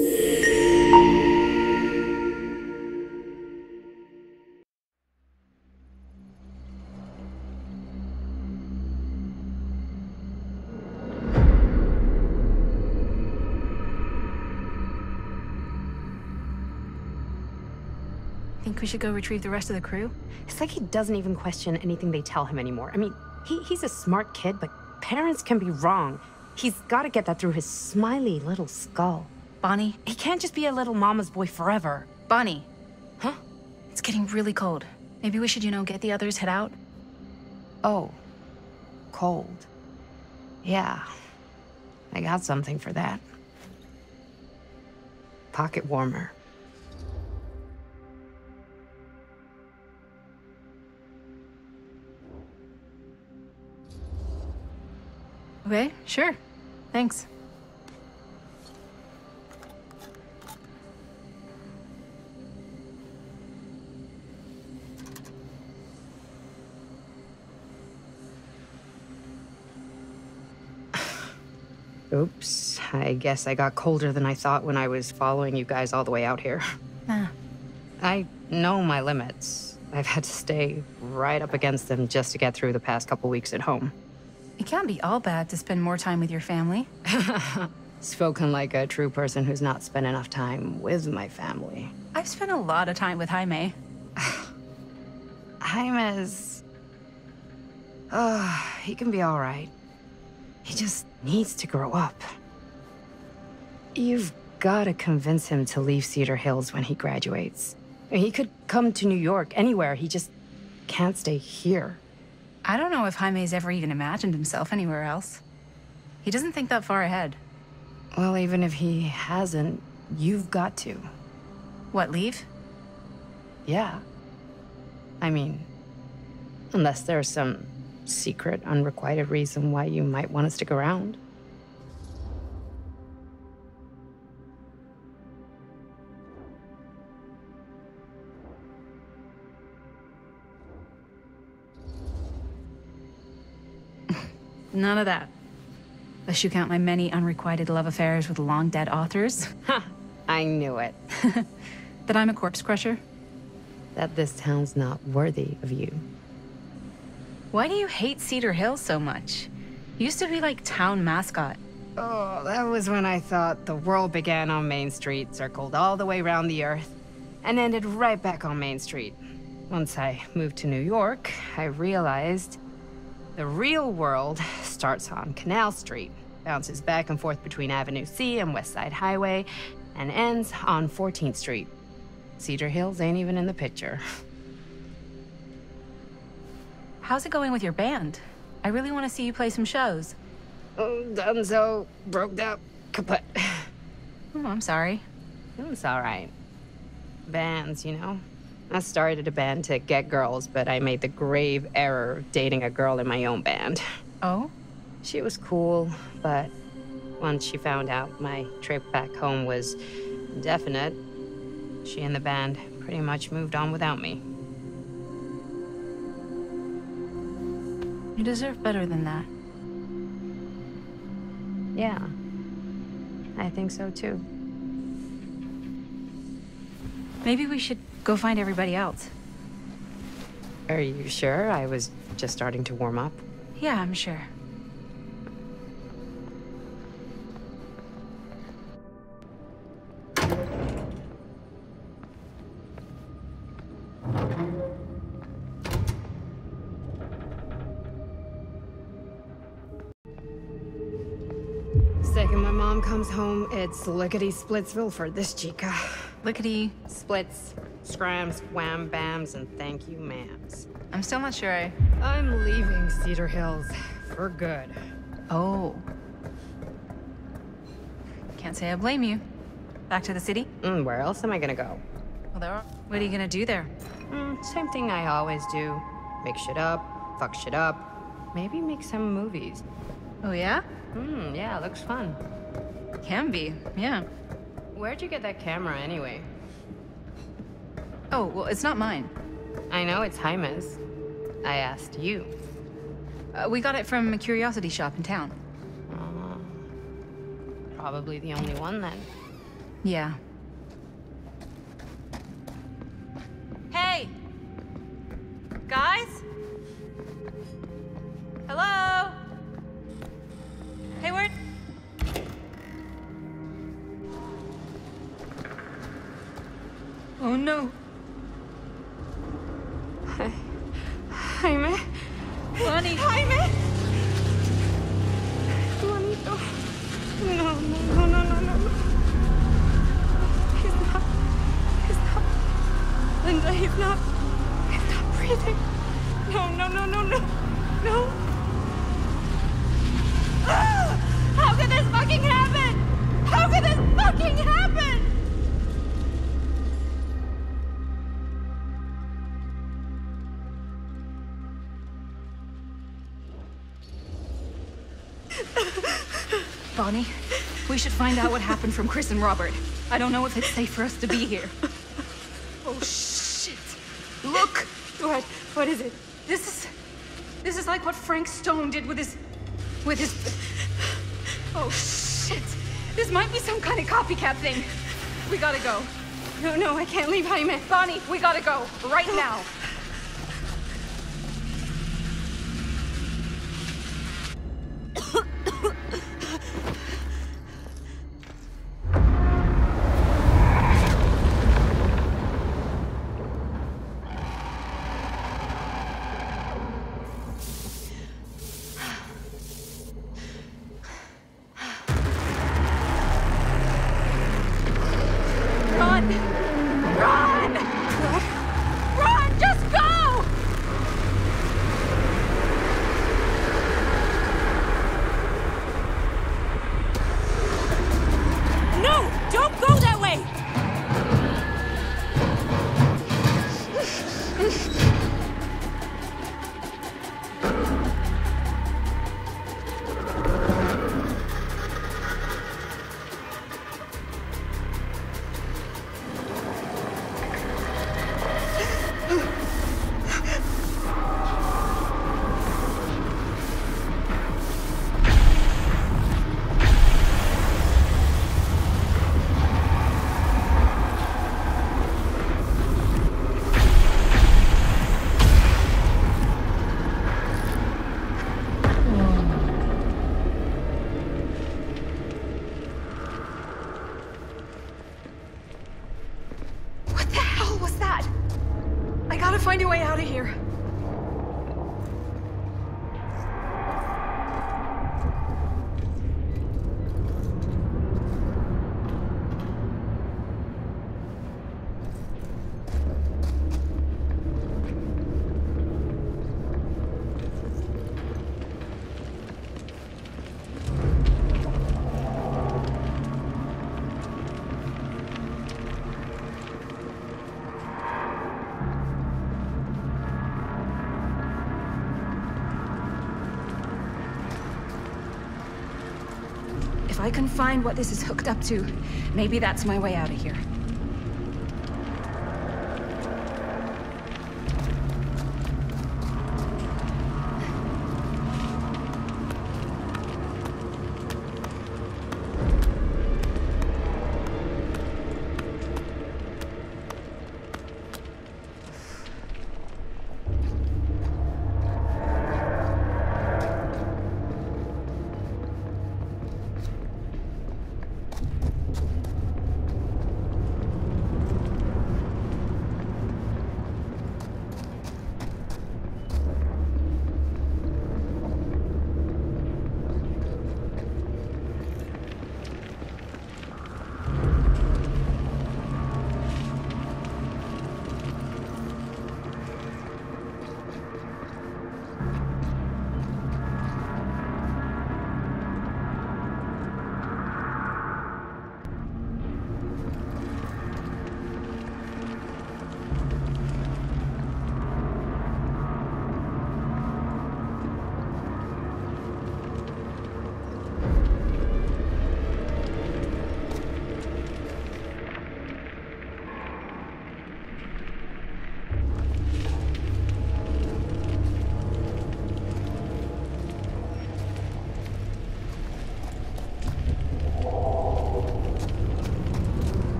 Think we should go retrieve the rest of the crew? It's like he doesn't even question anything they tell him anymore. I mean, he, he's a smart kid, but parents can be wrong. He's got to get that through his smiley little skull. Bonnie? He can't just be a little mama's boy forever. Bonnie. Huh? It's getting really cold. Maybe we should, you know, get the others, head out? Oh. Cold. Yeah. I got something for that. Pocket warmer. Okay, sure. Thanks. Oops. I guess I got colder than I thought when I was following you guys all the way out here. Ah. I know my limits. I've had to stay right up against them just to get through the past couple weeks at home. It can't be all bad to spend more time with your family. Spoken like a true person who's not spent enough time with my family. I've spent a lot of time with Jaime. Jaime's... Uh, he can be all right. He just needs to grow up. You've got to convince him to leave Cedar Hills when he graduates. He could come to New York, anywhere. He just can't stay here. I don't know if Jaime's ever even imagined himself anywhere else. He doesn't think that far ahead. Well, even if he hasn't, you've got to. What, leave? Yeah. I mean, unless there's some secret, unrequited reason why you might want to stick around. None of that. Unless you count my many unrequited love affairs with long-dead authors. Ha! I knew it. that I'm a corpse crusher. That this town's not worthy of you. Why do you hate Cedar Hills so much? You used to be like town mascot. Oh, that was when I thought the world began on Main Street, circled all the way around the earth, and ended right back on Main Street. Once I moved to New York, I realized the real world starts on Canal Street, bounces back and forth between Avenue C and West Side Highway, and ends on 14th Street. Cedar Hills ain't even in the picture. How's it going with your band? I really want to see you play some shows. Oh, done so. Broke up. Kaput. Oh, I'm sorry. It's all right. Bands, you know? I started a band to get girls, but I made the grave error of dating a girl in my own band. Oh? She was cool, but once she found out my trip back home was definite, she and the band pretty much moved on without me. You deserve better than that. Yeah. I think so too. Maybe we should go find everybody else. Are you sure? I was just starting to warm up. Yeah, I'm sure. It's lickety splitsville for this chica. Lickety. Splits, scrams, wham bams, and thank you ma'ams. I'm still not sure I... I'm leaving Cedar Hills for good. Oh. Can't say I blame you. Back to the city? Mm, where else am I gonna go? Well, there are. What are you gonna do there? Mm, same thing I always do. Make shit up, fuck shit up, maybe make some movies. Oh, yeah? Hmm, yeah, looks fun. Can be, yeah. Where'd you get that camera anyway? Oh, well, it's not mine. I know it's Jaime's. I asked you. Uh, we got it from a curiosity shop in town. Uh, probably the only one then. Yeah. No. Jaime. Bunny. Jaime. Bonnie, we should find out what happened from Chris and Robert. I don't know if it's safe for us to be here. Oh, shit. Look! What? What is it? This is... This is like what Frank Stone did with his... With his... Oh, shit. This might be some kind of copycat thing. We gotta go. No, no, I can't leave Jaime. Bonnie, we gotta go. Right now. I gotta find a way out of here. If I can find what this is hooked up to, maybe that's my way out of here.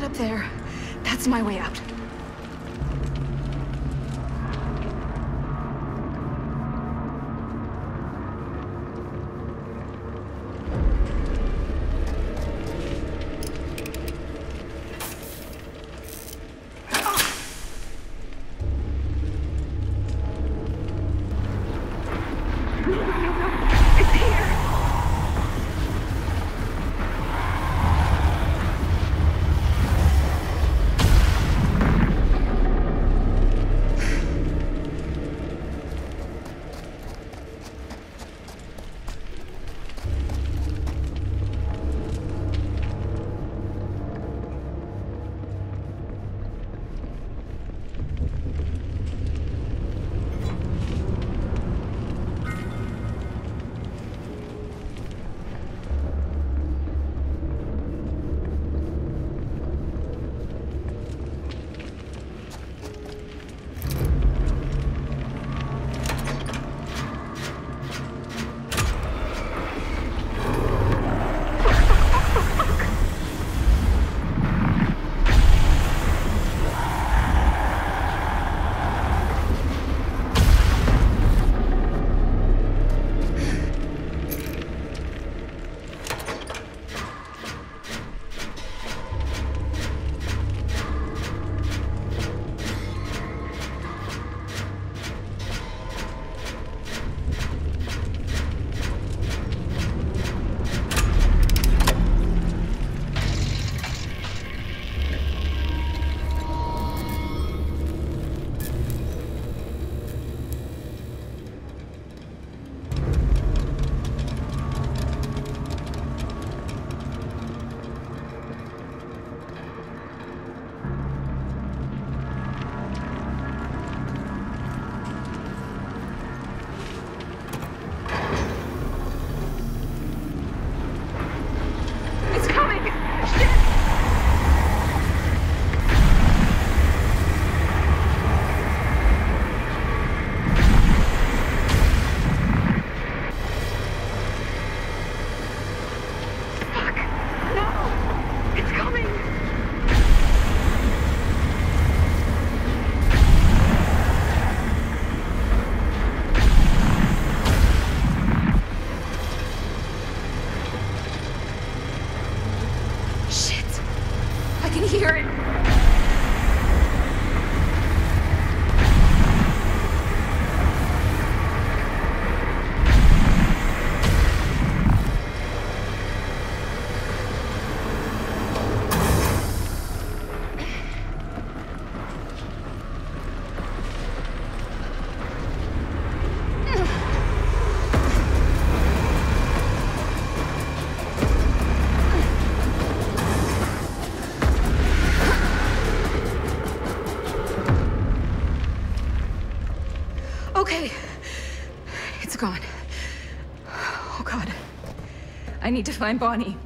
Get up there, that's my way out. I need to find Bonnie.